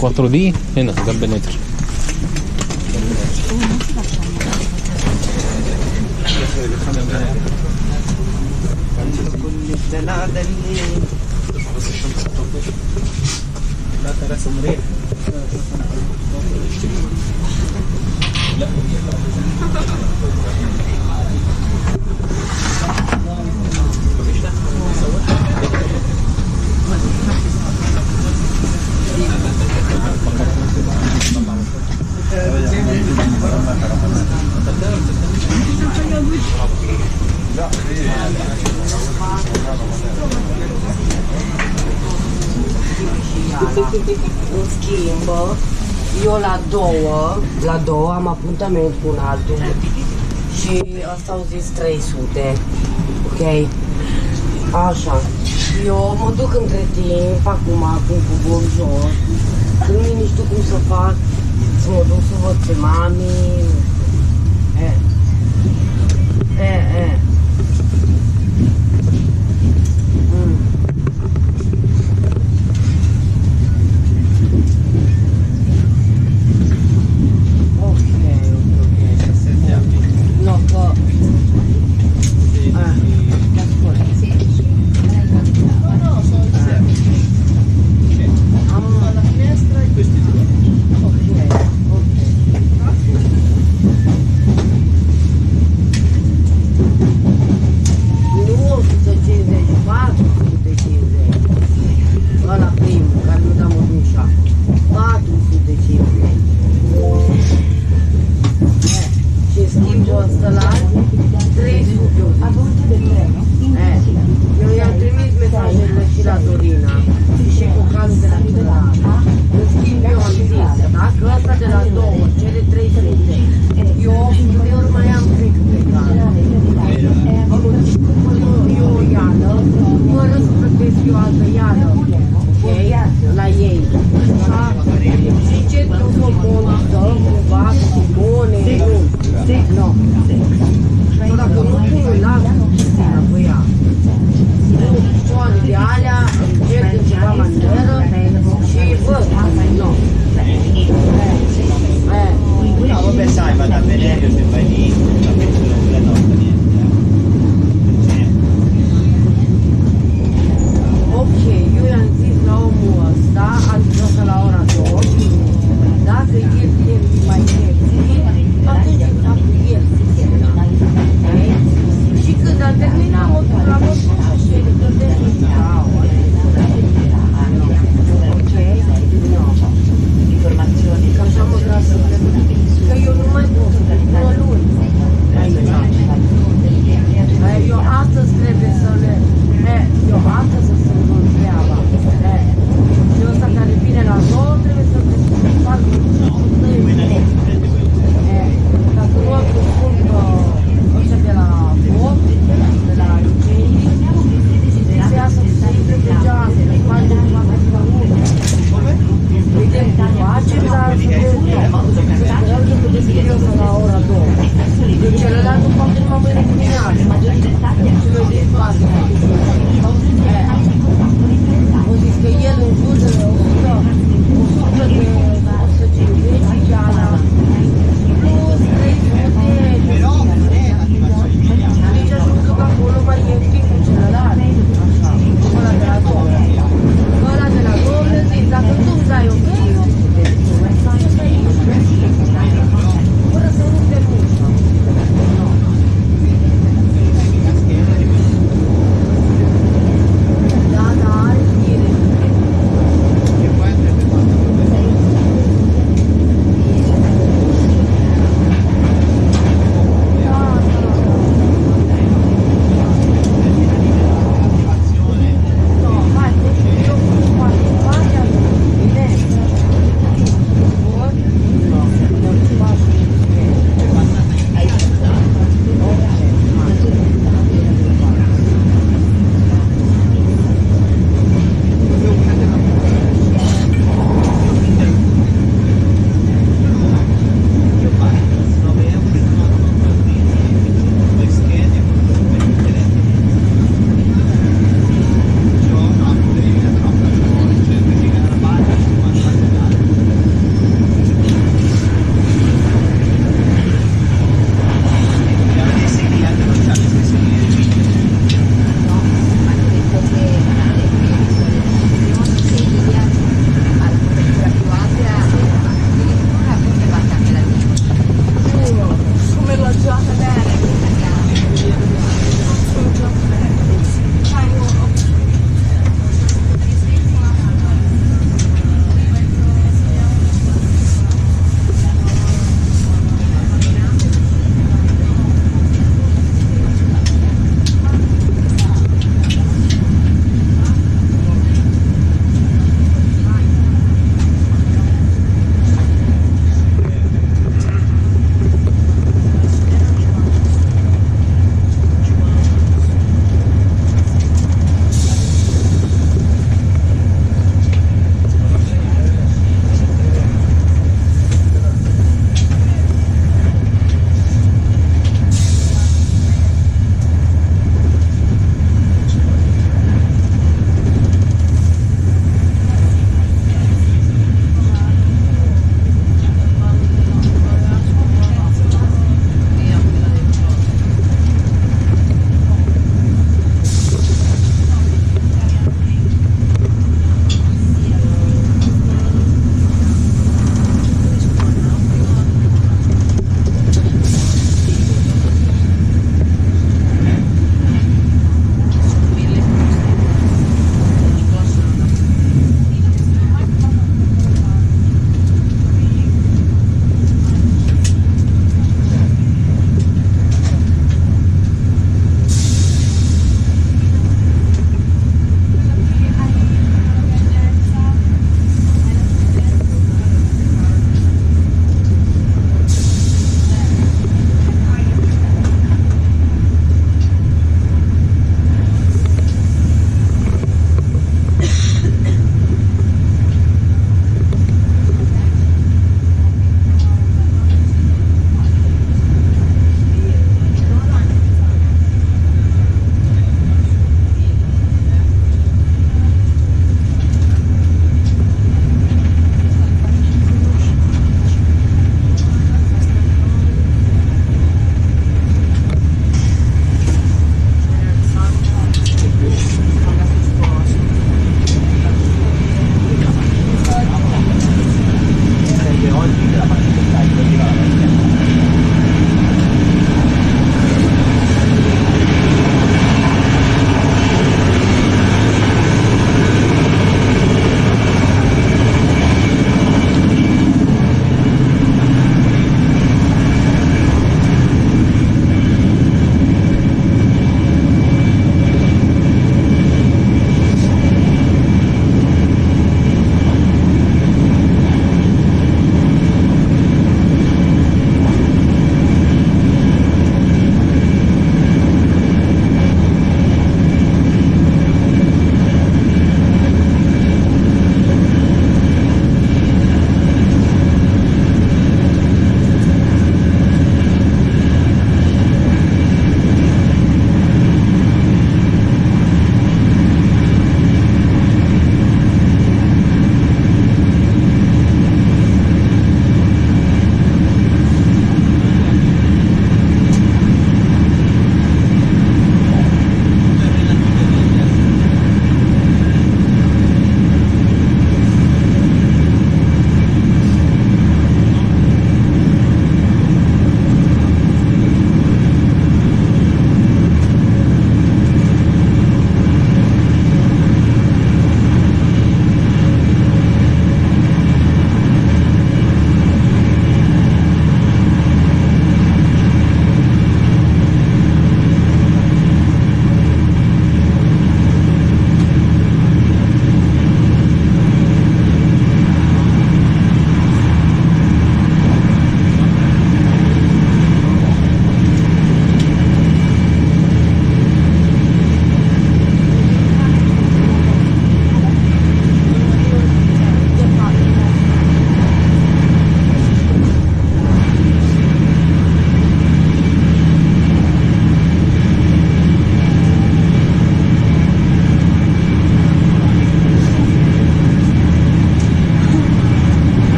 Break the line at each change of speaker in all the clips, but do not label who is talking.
4D en Afghan Penetra. Da, apartament cu un altul și asta au zis 300, ok? Așa. Eu mă duc între timp, acum, acum cu bol jos, când nu știu cum să fac, să mă duc să văd pe mami, nu
știu. E. E,
e.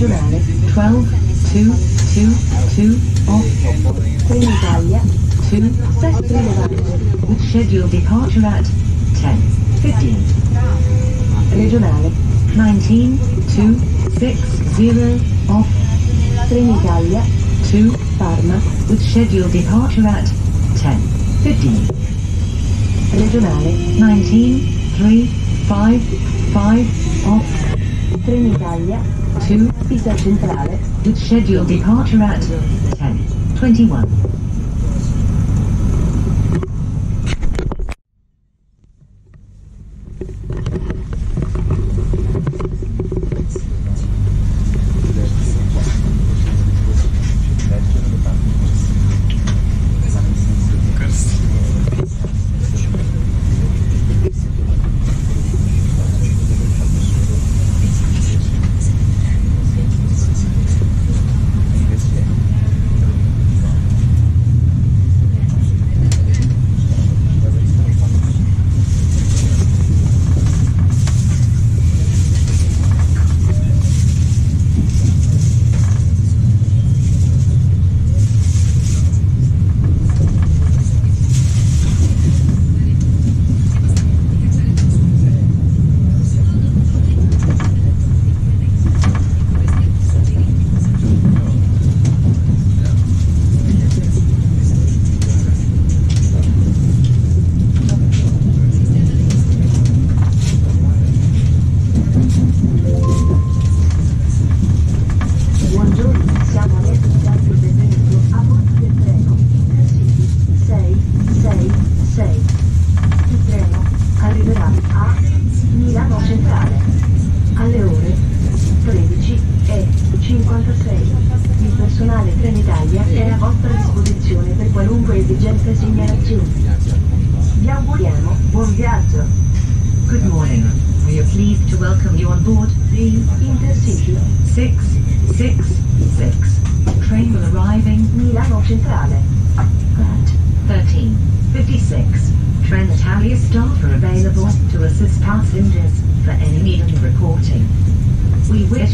July 12, 2, 2, 2, off. Trenitalia, yeah. 2, set Trenitalia. With scheduled departure at 10, 15. Regionale. 19, 2, 6, 0, off. Trenitalia, 2, Parma. With scheduled departure at 10, 15. Regionale. 19, 3, 5, 5, off. Trenitalia 2, Pisa Centrale, with scheduled departure at 10.21.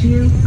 you.